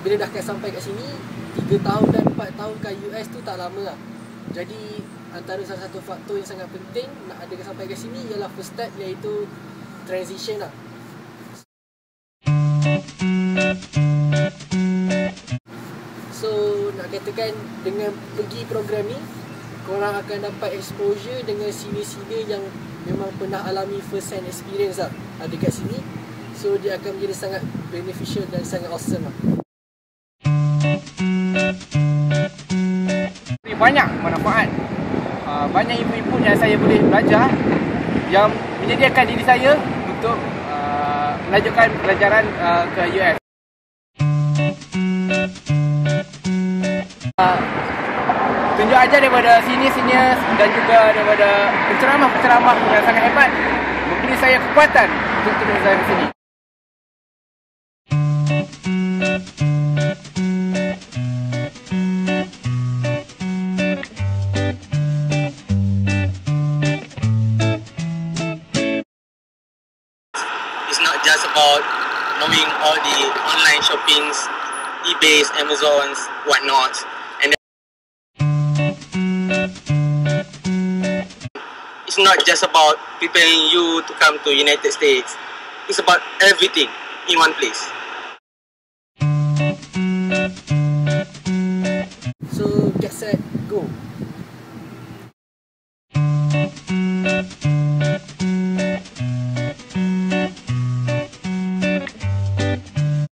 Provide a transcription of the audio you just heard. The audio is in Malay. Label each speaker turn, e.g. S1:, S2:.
S1: bila dah akan sampai kat sini 3 tahun dan 4 tahun kat US tu tak lama lah. Jadi antara salah satu faktor yang sangat penting nak ada sampai ke sini ialah first step iaitu transition lah. So nak katakan dengan pergi program ni korang akan dapat exposure dengan senior-senior yang memang pernah alami first hand experience lah. Ada kat sini So dia akan menjadi sangat beneficial dan sangat awesome lah.
S2: Banyak manfaat. Uh, Banyak input-input yang saya boleh belajar Yang menyediakan diri saya untuk uh, melanjutkan pelajaran uh, ke US Tunjuk ajar daripada senior-senior dan juga daripada penceramah-penceramah yang sangat hebat. Memberi saya kekuatan untuk terus saya ke sini
S3: it's not just about knowing all the online shoppings, eBay's, Amazon's, whatnot. And it's not just about preparing you to come to United States. It's about everything in one place. So get set, go.